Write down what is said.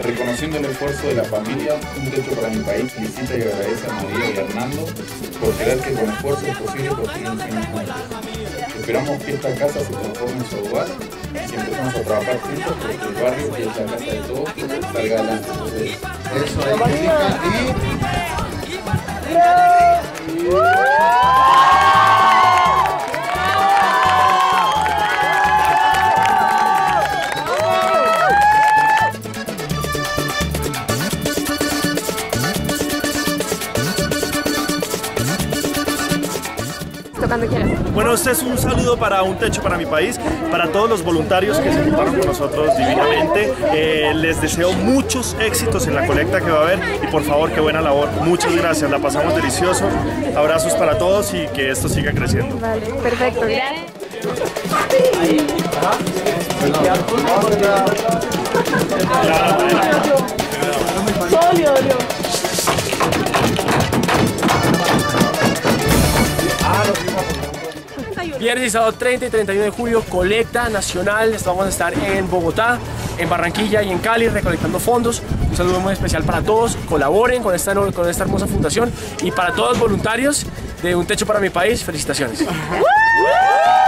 Reconociendo el esfuerzo de la familia, Un Techo para mi País visita y agradece a María y Hernando por creer que con esfuerzo es posible construir un sueño. Esperamos que esta casa se transforme en su hogar y empezamos a trabajar juntos porque el barrio, que es la casa de todos, salga adelante. Eso Bueno, este es un saludo para Un Techo para mi país, para todos los voluntarios que se juntaron con nosotros divinamente. Eh, les deseo muchos éxitos en la colecta que va a haber y por favor, qué buena labor. Muchas gracias, la pasamos delicioso. Abrazos para todos y que esto siga creciendo. Vale, perfecto. Viernes y sábado 30 y 31 de julio, colecta nacional. Vamos a estar en Bogotá, en Barranquilla y en Cali recolectando fondos. Un saludo muy especial para todos. Colaboren con esta, con esta hermosa fundación y para todos los voluntarios de Un Techo para mi País, felicitaciones.